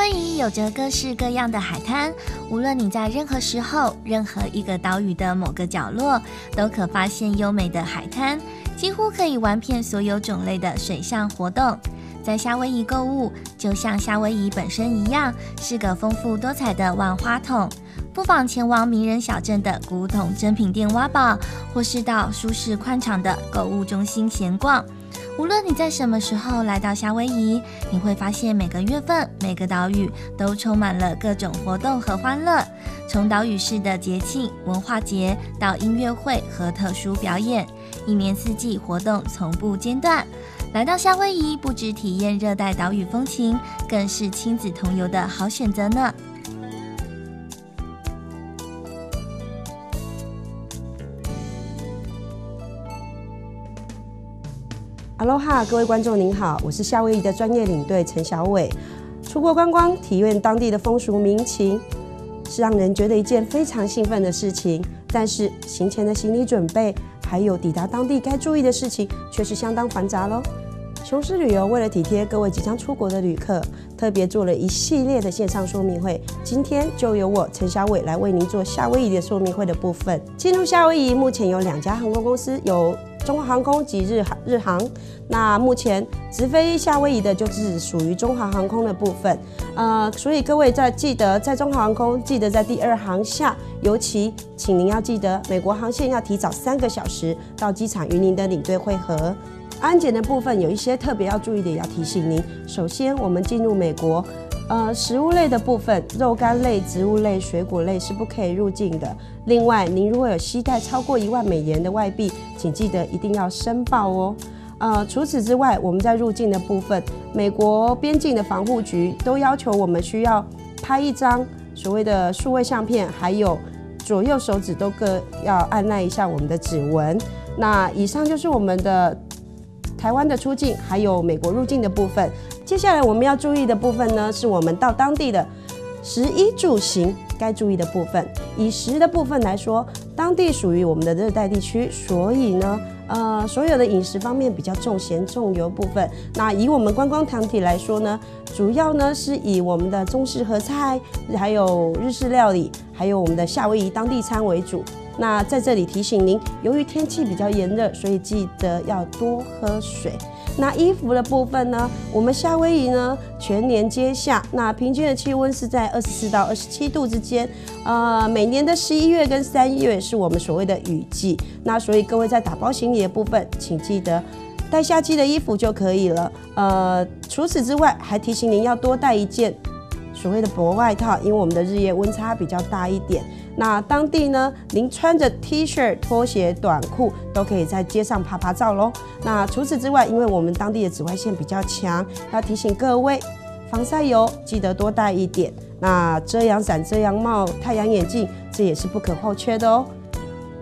夏威夷有着各式各样的海滩，无论你在任何时候、任何一个岛屿的某个角落，都可发现优美的海滩，几乎可以玩遍所有种类的水上活动。在夏威夷购物，就像夏威夷本身一样，是个丰富多彩的万花筒。不妨前往迷人小镇的古董珍品店挖宝，或是到舒适宽敞的购物中心闲逛。无论你在什么时候来到夏威夷，你会发现每个月份、每个岛屿都充满了各种活动和欢乐。从岛屿式的节庆、文化节到音乐会和特殊表演，一年四季活动从不间断。来到夏威夷，不止体验热带岛屿风情，更是亲子同游的好选择呢。哈喽哈，各位观众您好，我是夏威夷的专业领队陈小伟。出国观光，体验当地的风俗民情，是让人觉得一件非常兴奋的事情。但是行前的行李准备，还有抵达当地该注意的事情，却是相当繁杂喽。雄狮旅游为了体贴各位即将出国的旅客，特别做了一系列的线上说明会。今天就由我陈小伟来为您做夏威夷的说明会的部分。进入夏威夷，目前有两家航空公司，有。中华航空及日航，日航，那目前直飞夏威夷的就是属于中华航空的部分，呃，所以各位在记得在中华航空记得在第二航下，尤其请您要记得美国航线要提早三个小时到机场与您的领队会合。安检的部分有一些特别要注意的，要提醒您。首先，我们进入美国。呃，食物类的部分，肉干类、植物类、水果类是不可以入境的。另外，您如果有携带超过一万美元的外币，请记得一定要申报哦。呃，除此之外，我们在入境的部分，美国边境的防护局都要求我们需要拍一张所谓的数位相片，还有左右手指都各要按捺一下我们的指纹。那以上就是我们的台湾的出境，还有美国入境的部分。接下来我们要注意的部分呢，是我们到当地的食衣住行该注意的部分。以食的部分来说，当地属于我们的热带地区，所以呢，呃，所有的饮食方面比较重咸重油部分。那以我们观光团体来说呢，主要呢是以我们的中式合菜，还有日式料理，还有我们的夏威夷当地餐为主。那在这里提醒您，由于天气比较炎热，所以记得要多喝水。那衣服的部分呢？我们夏威夷呢全年皆夏，那平均的气温是在二十四到二十七度之间。呃，每年的十一月跟三月是我们所谓的雨季。那所以各位在打包行李的部分，请记得带夏季的衣服就可以了。呃，除此之外，还提醒您要多带一件所谓的薄外套，因为我们的日夜温差比较大一点。那当地呢，您穿着 T 恤、拖鞋、短裤都可以在街上拍拍照喽。那除此之外，因为我们当地的紫外线比较强，要提醒各位，防晒油记得多带一点。那遮阳伞、遮阳帽、太阳眼镜，这也是不可或缺的哦。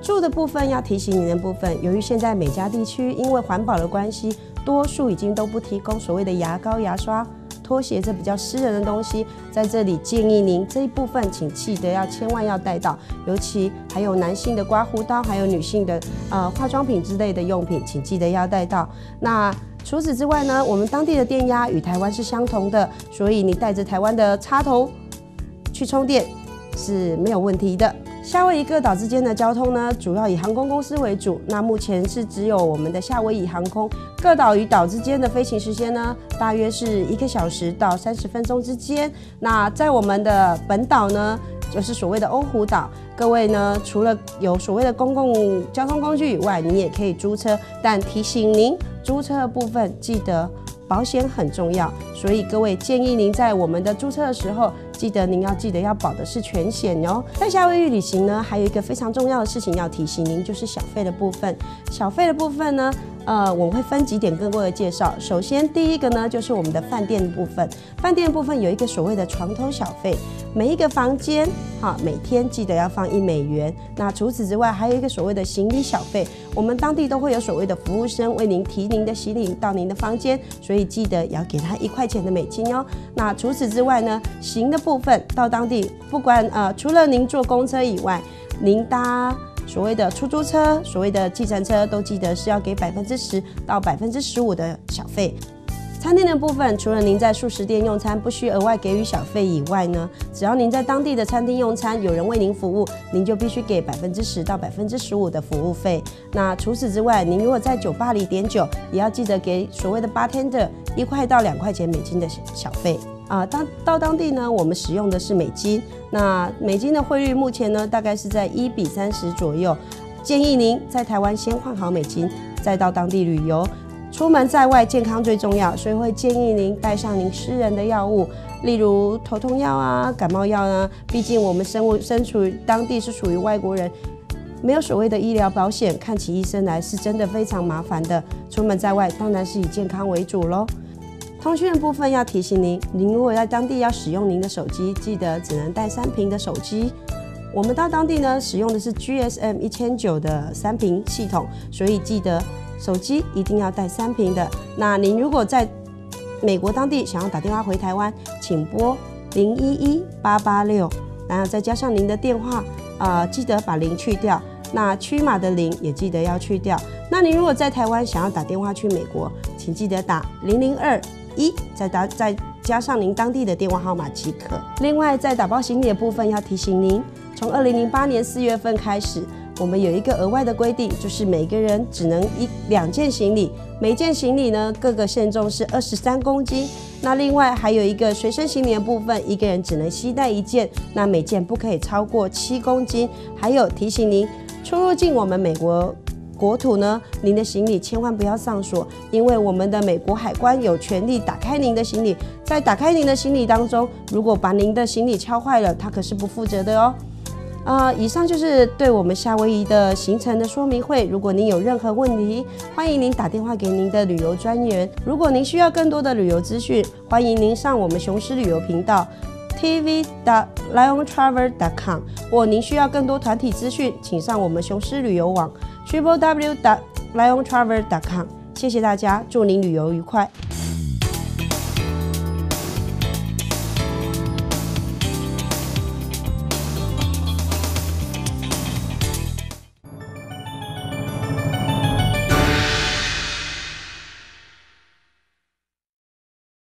住的部分要提醒您的部分，由于现在美加地区因为环保的关系，多数已经都不提供所谓的牙膏、牙刷。拖鞋这比较私人的东西，在这里建议您这一部分，请记得要千万要带到，尤其还有男性的刮胡刀，还有女性的呃化妆品之类的用品，请记得要带到。那除此之外呢，我们当地的电压与台湾是相同的，所以你带着台湾的插头去充电是没有问题的。夏威夷各岛之间的交通呢，主要以航空公司为主。那目前是只有我们的夏威夷航空。各岛与岛之间的飞行时间呢，大约是一个小时到三十分钟之间。那在我们的本岛呢，就是所谓的欧胡岛。各位呢，除了有所谓的公共交通工具以外，你也可以租车。但提醒您，租车的部分记得保险很重要。所以各位建议您在我们的注册的时候。记得您要记得要保的是全险哦。在夏威夷旅行呢，还有一个非常重要的事情要提醒您，就是小费的部分。小费的部分呢，呃，我会分几点跟各位介绍。首先，第一个呢，就是我们的饭店部分。饭店部分有一个所谓的床头小费，每一个房间哈，每天记得要放一美元。那除此之外，还有一个所谓的行李小费，我们当地都会有所谓的服务生为您提您的行李到您的房间，所以记得要给他一块钱的美金哦。那除此之外呢，行的。部分到当地，不管呃，除了您坐公车以外，您搭所谓的出租车、所谓的计程车，都记得是要给百分之十到百分之十五的小费。餐厅的部分，除了您在素食店用餐不需额外给予小费以外呢，只要您在当地的餐厅用餐，有人为您服务，您就必须给百分之十到百分之十五的服务费。那除此之外，您如果在酒吧里点酒，也要记得给所谓的 bartender 一块到两块钱美金的小费。啊，当到当地呢，我们使用的是美金，那美金的汇率目前呢，大概是在一比三十左右。建议您在台湾先换好美金，再到当地旅游。出门在外，健康最重要，所以会建议您带上您私人的药物，例如头痛药啊、感冒药啊。毕竟我们生物身处当地是属于外国人，没有所谓的医疗保险，看起医生来是真的非常麻烦的。出门在外，当然是以健康为主喽。通讯的部分要提醒您，您如果在当地要使用您的手机，记得只能带三屏的手机。我们到当地呢，使用的是 GSM 一千九的三屏系统，所以记得。手机一定要带三屏的。那您如果在美国当地想要打电话回台湾，请拨零一一八八六，然后再加上您的电话，呃，记得把零去掉。那区码的零也记得要去掉。那您如果在台湾想要打电话去美国，请记得打零零二一，再打再加上您当地的电话号码即可。另外，在打包行李的部分要提醒您，从二零零八年四月份开始。我们有一个额外的规定，就是每个人只能一两件行李，每件行李呢各个限重是二十三公斤。那另外还有一个随身行李的部分，一个人只能携带一件，那每件不可以超过七公斤。还有提醒您，出入境我们美国国土呢，您的行李千万不要上锁，因为我们的美国海关有权利打开您的行李，在打开您的行李当中，如果把您的行李敲坏了，他可是不负责的哦。啊，以上就是对我们夏威夷的行程的说明会。如果您有任何问题，欢迎您打电话给您的旅游专员。如果您需要更多的旅游资讯，欢迎您上我们雄狮旅游频道，tv. liontravel. com。或您需要更多团体资讯，请上我们雄狮旅游网 triple w. dot liontravel. dot com。谢谢大家，祝您旅游愉快。